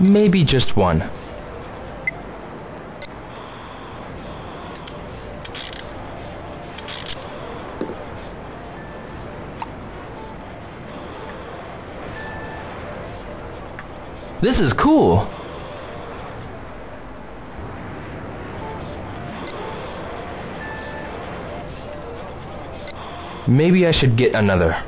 Maybe just one. This is cool! Maybe I should get another.